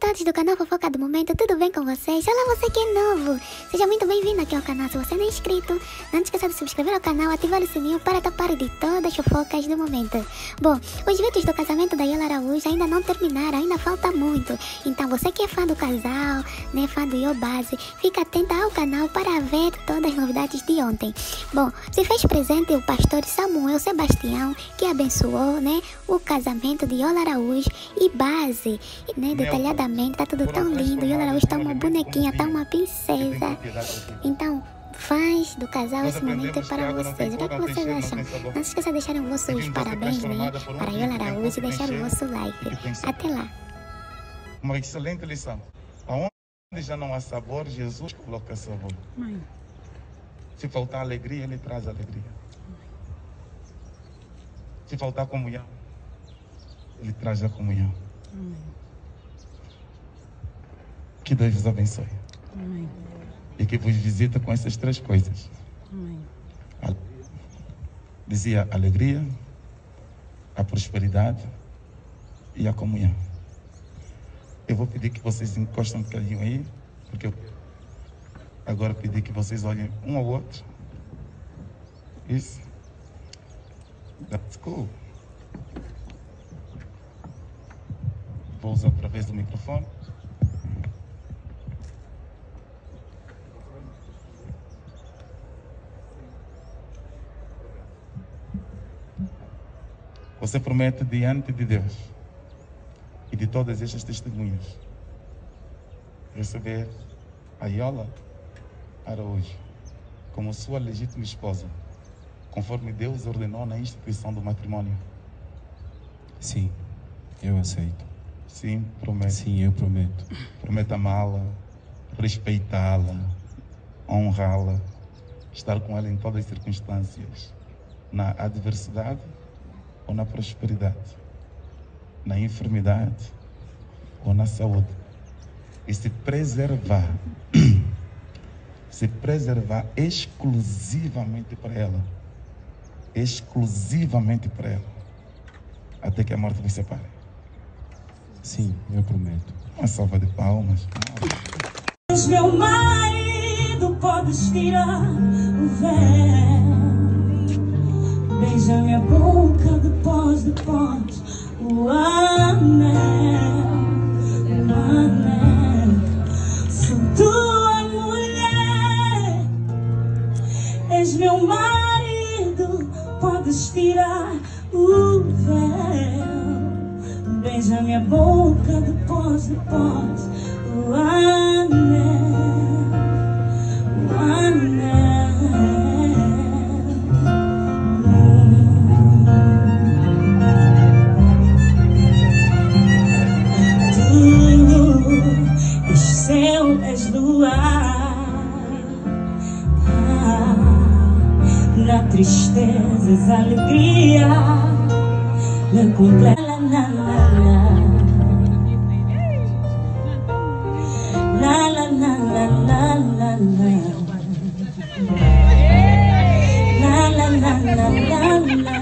todos do canal Fofoca do Momento, tudo bem com vocês? Olá você que é novo! Seja muito bem-vindo aqui ao canal se você não é inscrito. Não esqueça de se inscrever ao canal, ativar o sininho para tapar de todas as fofocas do momento. Bom, os vídeos do casamento da Yola Araújo ainda não terminaram, ainda falta muito. Então você que é fã do casal, né, fã do Yobase, fica atenta ao canal para ver todas as novidades de ontem. Bom, se fez presente o pastor Samuel Sebastião, que abençoou, né, o casamento de Yola Araújo e Base, né, detalhadamente, tá tudo tão lindo. Yola Araújo tá uma bonequinha, tá uma princesa. Então, fãs do casal, esse momento é para vocês. O que, é que vocês acham? Não se esqueça de deixar os vossos parabéns, né, para Yola Araújo e deixar o vosso like. Até lá. Uma excelente lição. Aonde já não há sabor, Jesus coloca sabor. Mãe, Se faltar alegria, Ele traz alegria. Se faltar comunhão, Ele traz a comunhão. amém, Que Deus vos abençoe. amém, E que vos visita com essas três coisas. amém. A- Dizia a alegria, a prosperidade e a comunhão. Eu vou pedir que vocês encostem um bocadinho aí, porque eu agora pedir que vocês olhem um ao outro. Isso. That's cool. Vou usar outra vez o microfone. Você promete diante de Deus e de todas estas testemunhas receber a Iola Araújo como sua legítima esposa, conforme Deus ordenou na instituição do matrimônio. Sim, eu aceito. Sim, promete. Sim, eu prometo. Promete amá-la, respeitá-la, honrá-la, estar com ela em todas as circunstâncias, na adversidade ou na prosperidade, na enfermidade ou na saúde. E se preservar, se preservar exclusivamente para ela, exclusivamente para ela, até que a morte vos separe. Sim, eu prometo. Uma salva de palmas. Mas meu marido podes tirar o véu Beija minha boca depois, depois O anel, o anel. Sou tua mulher És meu marido Podes tirar o véu. Beija minha boca depois, depois O anel, o anel Na tristeza és alegria completa. La la la la la la la. La la la la la la.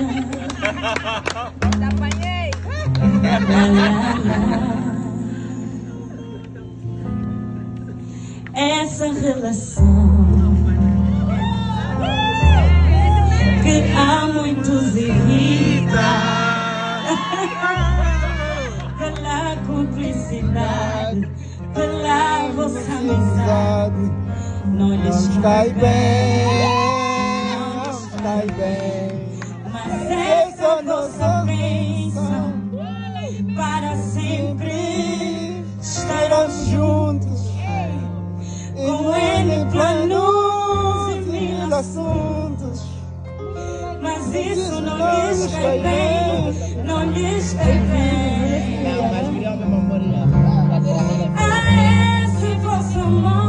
La la la. Essa relação que há muitos irrita pela cumplicidade, pela vossa amizade. Não lhes cai bem, não lhes cai bem. Mas essa é a nossa bênção para sempre estarmos juntos. Com N planos e assuntos. Mas isso não lhes cai bem, não lhes cai bem. A esse vosso amor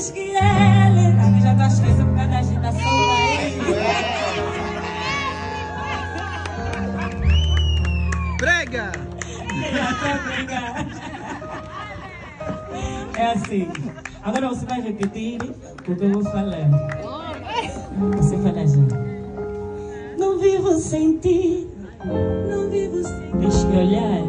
diz que ele. A eu já tô achando por causa da agitação daí. Brega! É assim. Agora você vai repetir o que eu vou falar. Você fala já. Não vivo sem ti. Não vivo sem ti. Deixa eu olhar.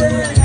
Thank you.